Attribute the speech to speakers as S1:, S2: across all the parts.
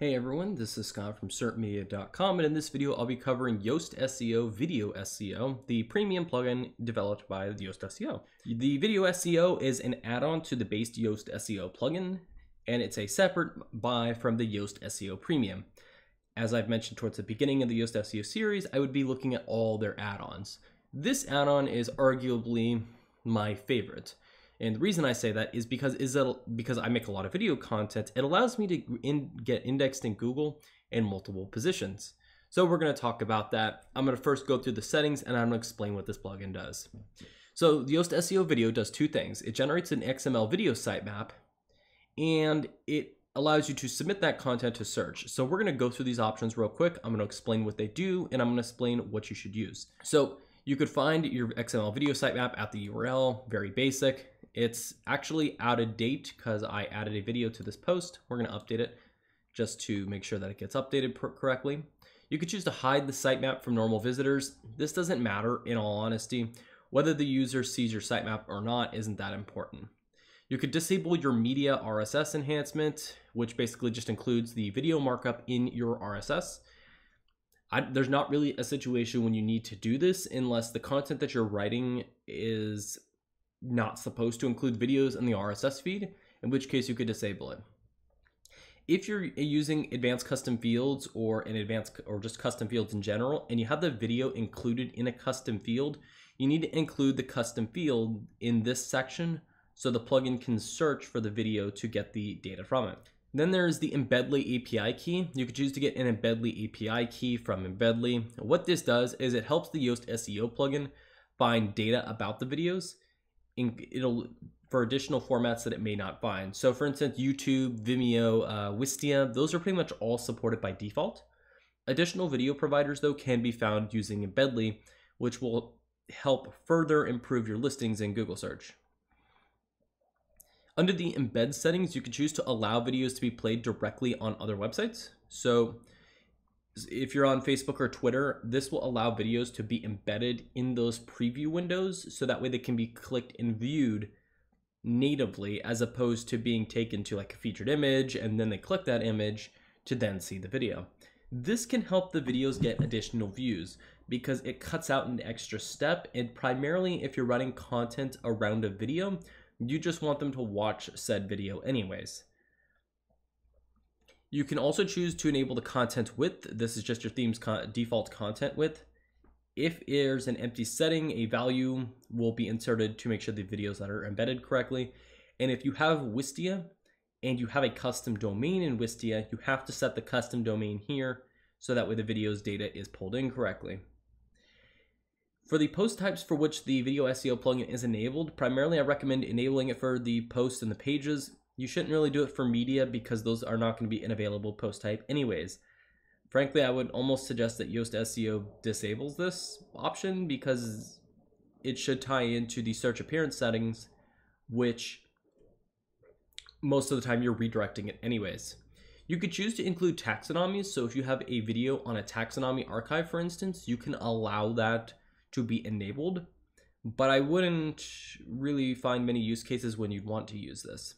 S1: Hey everyone, this is Scott from SERTMedia.com and in this video I'll be covering Yoast SEO Video SEO, the premium plugin developed by Yoast SEO. The Video SEO is an add-on to the base Yoast SEO plugin and it's a separate buy from the Yoast SEO Premium. As I've mentioned towards the beginning of the Yoast SEO series, I would be looking at all their add-ons. This add-on is arguably my favorite. And the reason I say that is because is that because I make a lot of video content, it allows me to in, get indexed in Google in multiple positions. So we're going to talk about that. I'm going to first go through the settings and I'm going to explain what this plugin does. So the Yoast SEO video does two things. It generates an XML video sitemap and it allows you to submit that content to search. So we're going to go through these options real quick. I'm going to explain what they do and I'm going to explain what you should use. So you could find your XML video sitemap at the URL, very basic. It's actually out of date because I added a video to this post. We're going to update it just to make sure that it gets updated correctly. You could choose to hide the sitemap from normal visitors. This doesn't matter in all honesty. Whether the user sees your sitemap or not isn't that important. You could disable your media RSS enhancement, which basically just includes the video markup in your RSS. I, there's not really a situation when you need to do this unless the content that you're writing is not supposed to include videos in the RSS feed, in which case you could disable it. If you're using advanced custom fields or an advanced or just custom fields in general, and you have the video included in a custom field, you need to include the custom field in this section so the plugin can search for the video to get the data from it. Then there's the Embedly API key. You could choose to get an Embedly API key from Embedly. What this does is it helps the Yoast SEO plugin find data about the videos it'll for additional formats that it may not find. So for instance, YouTube, Vimeo, uh, Wistia, those are pretty much all supported by default. Additional video providers though can be found using Embedly, which will help further improve your listings in Google search. Under the embed settings, you can choose to allow videos to be played directly on other websites. So if you're on Facebook or Twitter, this will allow videos to be embedded in those preview windows so that way they can be clicked and viewed natively as opposed to being taken to like a featured image and then they click that image to then see the video. This can help the videos get additional views because it cuts out an extra step and primarily if you're running content around a video, you just want them to watch said video anyways. You can also choose to enable the content width. This is just your theme's con default content width. If there's an empty setting, a value will be inserted to make sure the videos that are embedded correctly. And if you have Wistia and you have a custom domain in Wistia, you have to set the custom domain here so that way the video's data is pulled in correctly. For the post types for which the video SEO plugin is enabled, primarily I recommend enabling it for the posts and the pages. You shouldn't really do it for media because those are not going to be an available post type anyways. Frankly, I would almost suggest that Yoast SEO disables this option because it should tie into the search appearance settings, which most of the time you're redirecting it anyways. You could choose to include taxonomies. So if you have a video on a taxonomy archive, for instance, you can allow that to be enabled, but I wouldn't really find many use cases when you'd want to use this.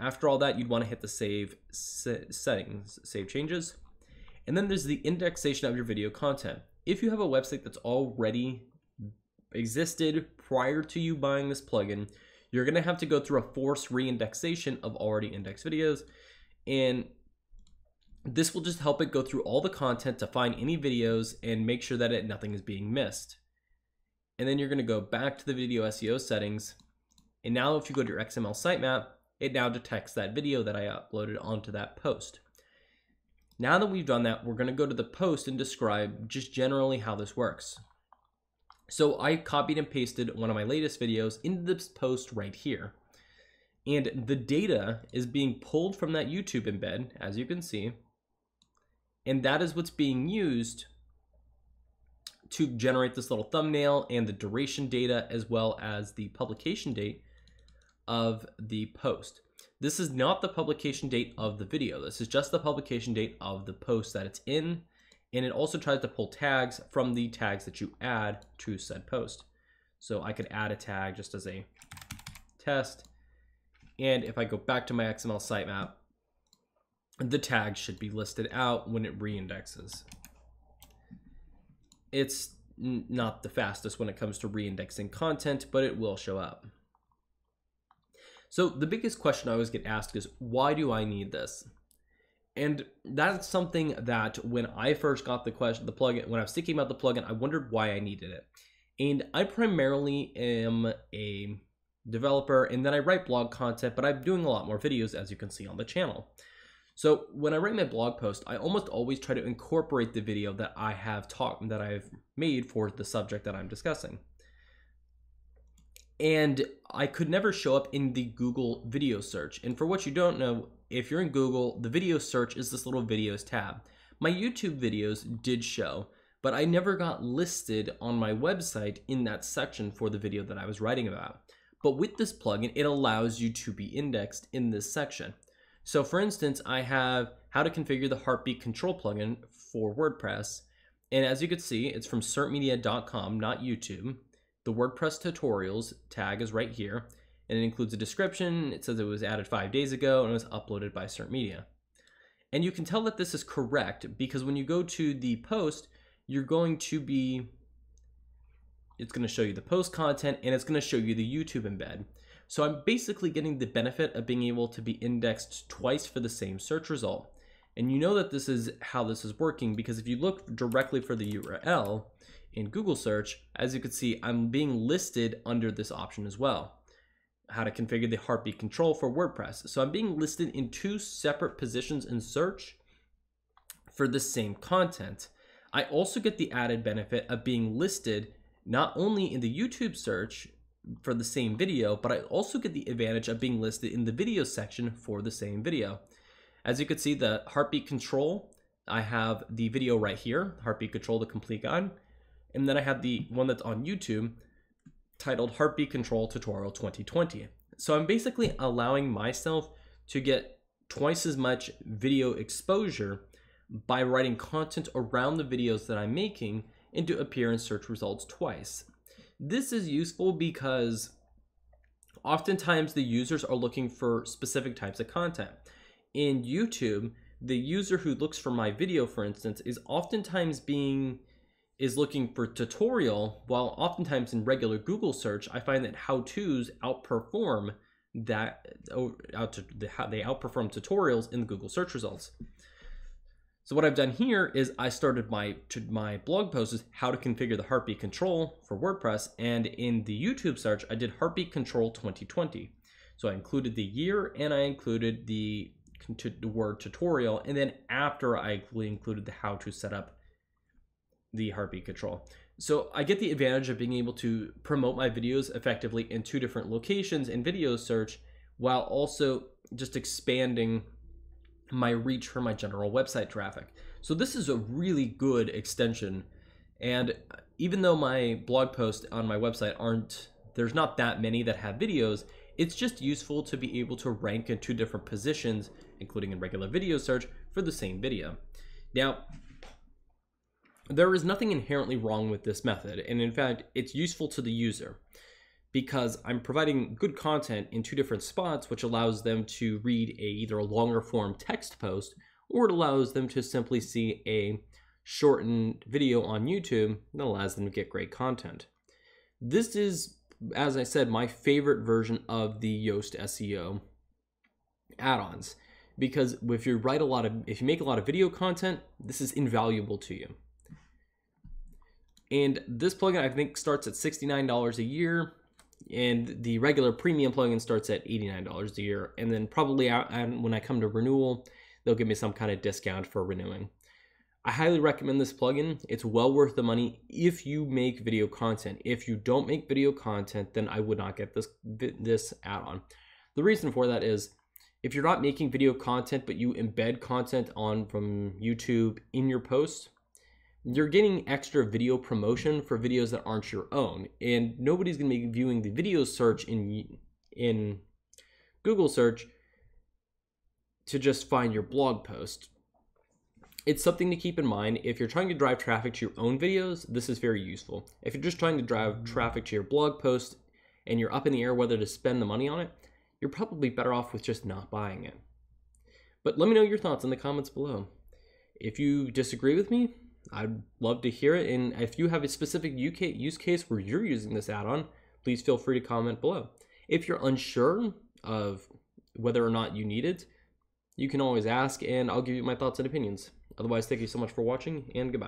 S1: After all that, you'd want to hit the save settings, save changes. And then there's the indexation of your video content. If you have a website that's already existed prior to you buying this plugin, you're going to have to go through a forced reindexation of already indexed videos. And this will just help it go through all the content to find any videos and make sure that it, nothing is being missed. And then you're going to go back to the video SEO settings. And now if you go to your XML sitemap, it now detects that video that I uploaded onto that post. Now that we've done that, we're gonna go to the post and describe just generally how this works. So I copied and pasted one of my latest videos into this post right here. And the data is being pulled from that YouTube embed, as you can see. And that is what's being used to generate this little thumbnail and the duration data as well as the publication date of the post. This is not the publication date of the video. This is just the publication date of the post that it's in. And it also tries to pull tags from the tags that you add to said post. So I could add a tag just as a test. And if I go back to my XML sitemap, the tag should be listed out when it reindexes. It's not the fastest when it comes to reindexing content, but it will show up. So the biggest question I always get asked is, why do I need this? And that's something that when I first got the question, the plugin, when I was thinking about the plugin, I wondered why I needed it. And I primarily am a developer and then I write blog content, but I'm doing a lot more videos as you can see on the channel. So when I write my blog post, I almost always try to incorporate the video that I have talked that I've made for the subject that I'm discussing. And I could never show up in the Google video search. And for what you don't know, if you're in Google, the video search is this little videos tab. My YouTube videos did show, but I never got listed on my website in that section for the video that I was writing about. But with this plugin, it allows you to be indexed in this section. So for instance, I have how to configure the heartbeat control plugin for WordPress. And as you can see, it's from sertmedia.com, not YouTube. The WordPress tutorials tag is right here, and it includes a description. It says it was added five days ago and it was uploaded by SERT Media. And you can tell that this is correct because when you go to the post, you're going to be, it's going to show you the post content and it's going to show you the YouTube embed. So I'm basically getting the benefit of being able to be indexed twice for the same search result. And you know that this is how this is working because if you look directly for the URL in Google search, as you can see, I'm being listed under this option as well. How to configure the heartbeat control for WordPress. So I'm being listed in two separate positions in search for the same content. I also get the added benefit of being listed not only in the YouTube search for the same video, but I also get the advantage of being listed in the video section for the same video. As you can see, the heartbeat control, I have the video right here, heartbeat control, the complete guide. And then I have the one that's on YouTube titled Heartbeat Control Tutorial 2020. So I'm basically allowing myself to get twice as much video exposure by writing content around the videos that I'm making and to appear in search results twice. This is useful because oftentimes the users are looking for specific types of content. In YouTube, the user who looks for my video, for instance, is oftentimes being is looking for tutorial, while oftentimes in regular Google search, I find that how-tos outperform that oh, out to they outperform tutorials in the Google search results. So what I've done here is I started my my blog post is how to configure the heartbeat control for WordPress, and in the YouTube search, I did heartbeat control 2020. So I included the year and I included the, the word tutorial, and then after I included the how to set up the heartbeat control. So I get the advantage of being able to promote my videos effectively in two different locations in video search, while also just expanding my reach for my general website traffic. So this is a really good extension. And even though my blog posts on my website aren't, there's not that many that have videos, it's just useful to be able to rank in two different positions, including in regular video search, for the same video. Now, there is nothing inherently wrong with this method, and in fact, it's useful to the user because I'm providing good content in two different spots, which allows them to read a either a longer form text post or it allows them to simply see a shortened video on YouTube that allows them to get great content. This is, as I said, my favorite version of the Yoast SEO add-ons because if you write a lot of, if you make a lot of video content, this is invaluable to you. And this plugin I think starts at $69 a year and the regular premium plugin starts at $89 a year. And then probably out, when i come to renewal they'll give me some kind of discount for renewing. I highly recommend this plugin. It's well worth the money. If you make video content if you don't make video content then i would not get this this add-on. The reason for that is if you're not making video content but you embed content on from youtube in your post you're getting extra video promotion for videos that aren't your own and nobody's going to be viewing the video search in in Google search to just find your blog post. It's something to keep in mind. If you're trying to drive traffic to your own videos, this is very useful. If you're just trying to drive traffic to your blog post and you're up in the air whether to spend the money on it, you're probably better off with just not buying it. But let me know your thoughts in the comments below. If you disagree with me, I'd love to hear it. And if you have a specific UK use case where you're using this add-on, please feel free to comment below. If you're unsure of whether or not you need it, you can always ask and I'll give you my thoughts and opinions. Otherwise, thank you so much for watching and goodbye.